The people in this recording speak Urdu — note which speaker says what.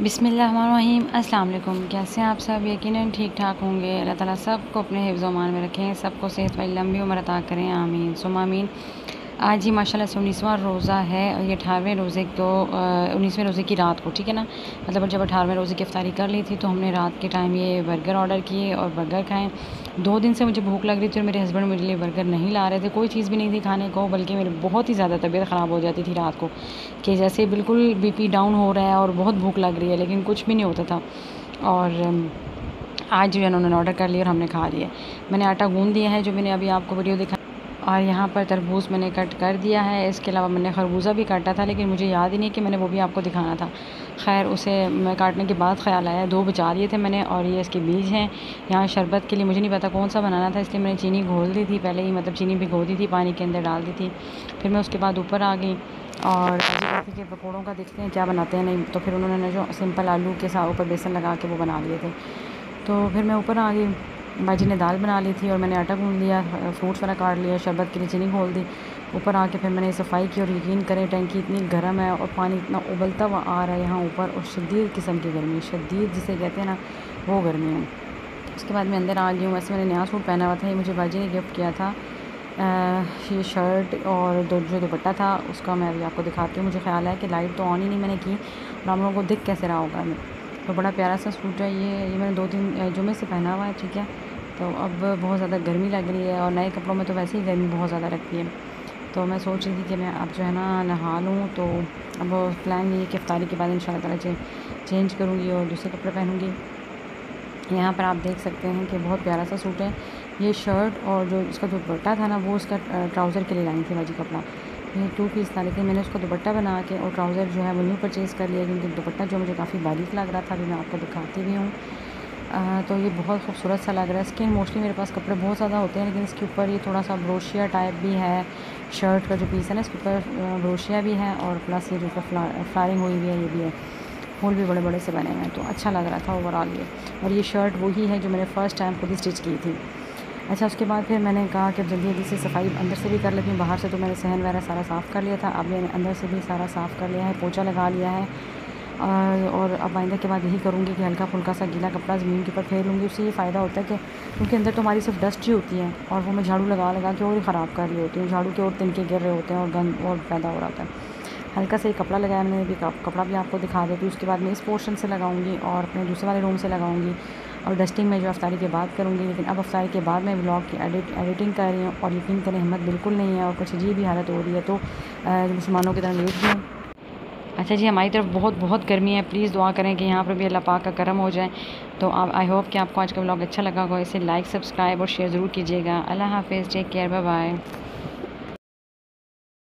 Speaker 1: بسم اللہ الرحمن الرحیم۔ السلام علیکم۔ کیسے ہیں آپ سب؟ یقیناً ٹھیک ٹھاک ہوں گے۔ اللہ تعالیٰ سب کو اپنے حفظ و امان میں رکھیں، سب کو صحت والی لمبی عمر عطا کریں۔ آمین۔ سم آمین۔ آج ہی ماشاء اللہ سے انیسواں روزہ ہے اور یہ اٹھارہویں روزے تو انیسویں روزے کی رات کو، ٹھیک ہے نا؟ مطلب جب اٹھارہویں روزے کی افطاری کر لی تھی تو ہم نے رات کے ٹائم یہ برگر آرڈر کیے اور برگر کھائیں دو دن سے مجھے بھوک لگ رہی تھی اور میرے ہسبینڈ میرے لیے برگر نہیں لا رہے تھے۔ کوئی چیز بھی نہیں تھی کھانے کو، بلکہ میرے بہت ہی زیادہ طبیعت خراب ہو جاتی تھی رات کو، کہ جیسے بالکل بی پی ڈاؤن ہو رہا ہے اور بہت بھوک لگ رہی ہے، لیکن کچھ بھی نہیں ہوتا تھا۔ اور آج جو ہے انہوں نے آڈر کر لیا اور ہم نے کھا لیا۔ میں نے آٹا گوند دیا ہے، جو میں نے ابھی آپ کو ویڈیو دکھا اور یہاں پر تربوز میں نے کٹ کر دیا ہے۔ اس کے علاوہ میں نے خربوزہ بھی کاٹا تھا، لیکن مجھے یاد ہی نہیں کہ میں نے وہ بھی آپ کو دکھانا تھا۔ خیر، اسے میں کاٹنے کے بعد خیال آیا، دو بچا لیے تھے میں نے اور یہ اس کے بیج ہیں۔ یہاں شربت کے لیے مجھے نہیں پتا کون سا بنانا تھا، اس لیے میں نے چینی گھول دی تھی۔ پہلے ہی مطلب چینی بھی گھول دی تھی، پانی کے اندر ڈال دی تھی۔ پھر میں اس کے بعد اوپر آ گئی اور کے پکوڑوں کا دیکھتے ہیں کیا بناتے ہیں، نہیں تو پھر انہوں نے جو سمپل آلو کے ساتھ اوپر بیسن لگا کے وہ بنا لیے تھے۔ تو پھر میں اوپر آ گئی۔ باجی نے دال بنا لی تھی اور میں نے آٹا گھون لیا، فروٹس وغیرہ کاٹ لیا، شربت کے لیے چینی کھول دی۔ اوپر آ کے پھر میں نے صفائی کی اور یقین کریں ٹینکی اتنی گرم ہے اور پانی اتنا ابلتا ہوا آ رہا ہے یہاں اوپر اور شدید قسم کی گرمی، شدید جسے کہتے ہیں نا، وہ گرمی ہے۔ اس کے بعد میں اندر آ گئی ہوں۔ ویسے میں نے نیا سوٹ پہنا ہوا تھا، یہ مجھے باجی نے گفٹ کیا تھا۔ یہ شرٹ اور دو جو دوپٹہ تھا، اس کا میں ابھی آپ کو دکھاتی ہوں۔ مجھے خیال ہے کہ لائٹ تو آن ہی نہیں میں نے کی، اور ہم لوگوں کو دکھ کیسے رہا ہوگا۔ تو بڑا پیارا سا سوٹ ہے، یہ یہ میں نے دو تین جمعے سے پہنا ہوا ہے، ٹھیک ہے۔ تو اب بہت زیادہ گرمی لگ رہی ہے اور نئے کپڑوں میں تو ویسے ہی گرمی بہت زیادہ لگتی ہے۔ تو میں سوچ رہی تھی کہ میں اب جو ہے نا نہا لوں، تو اب پلان یہ کہ افطاری کے بعد ان شاء اللہ تعالیٰ چینج کروں گی اور دوسرے کپڑے پہنوں گی۔ یہاں پر آپ دیکھ سکتے ہیں کہ بہت پیارا سا سوٹ ہے۔ یہ شرٹ اور جو اس کا جو دوپٹہ تھا نا، وہ اس کا ٹراؤزر کے لیے لائی تھی باجی کپڑا۔ یہ ٹو پیس تھا لیکن میں نے اس کو دوپٹہ بنا کے اور ٹراؤزر جو ہے وہ نیو پرچیز کر لیا، کیونکہ دوپٹہ جو مجھے کافی باریک لگ رہا تھا، ابھی میں آپ کو دکھاتی بھی ہوں۔ تو یہ بہت خوبصورت سا لگ رہا ہے۔ اسکن موسٹلی میرے پاس کپڑے بہت زیادہ ہوتے ہیں، لیکن اس کے اوپر یہ تھوڑا سا بروشیا ٹائپ بھی ہے۔ شرٹ کا جو پیس ہے نا، اس کے اوپر بروشیا بھی ہے اور پلس یہ جو فلارنگ ہوئی ہوئی ہے، یہ بھی ہے۔ پھول بھی بڑے بڑے سے بنے ہوئے ہیں، تو اچھا لگ رہا تھا اوور آل یہ۔ اور یہ شرٹ وہی ہے جو میں نے فرسٹ ٹائم خود ہی اسٹچ کی تھی۔ اچھا اس کے بعد پھر میں نے کہا کہ جلدی جلدی سے صفائی اندر سے بھی کر لیتی ہوں۔ باہر سے تو میں نے صحن وغیرہ سارا صاف کر لیا تھا، اب میں نے اندر سے بھی سارا صاف کر لیا ہے، پوچھا لگا لیا ہے۔ اور اب آئندہ کے بعد یہی کروں گی کہ ہلکا پھلکا سا گیلا کپڑا زمین کے اوپر پھیر لوں گی، اس سے یہ فائدہ ہوتا ہے کہ کیونکہ اندر تو ہماری صرف ڈسٹ ہی ہوتی ہے اور وہ میں جھاڑو لگا لگا کے اور ہی خراب کر رہی ہوتی ہوں جھاڑو کے اور تنکے گر رہے ہوتے ہیں اور گند اور پیدا ہو رہا ہوتا ہے۔ ہلکا سا ایک کپڑا لگایا میں نے بھی کپڑا بھی آپ کو دکھا دیتی ہوں۔ اس کے بعد میں اس پورشن سے لگاؤں گی اور اپنے دوسرے والے روم سے لگاؤں گی۔ اور ڈسٹنگ میں جو افطاری کے بعد کروں گی، لیکن اب افطاری کے بعد میں بلاگ کی ایڈٹ ایڈیٹنگ کر رہی ہوں اور یقین کریں ہمت بالکل نہیں ہے اور کچھ عجیب بھی حالت ہو رہی ہے۔ تو مسلمانوں کی طرح لیٹ ہوں اچھا جی ہماری طرف بہت بہت گرمی ہے۔ پلیز دعا کریں کہ یہاں پر بھی اللہ پاک کا کرم ہو جائے۔ تو آپ آئی ہوپ کہ آپ کو آج کا بلاگ اچھا لگا ہو اسے لائک سبسکرائب اور شیئر ضرور کیجیے گا۔ اللہ حافظ ٹیک کیئر بائے بائے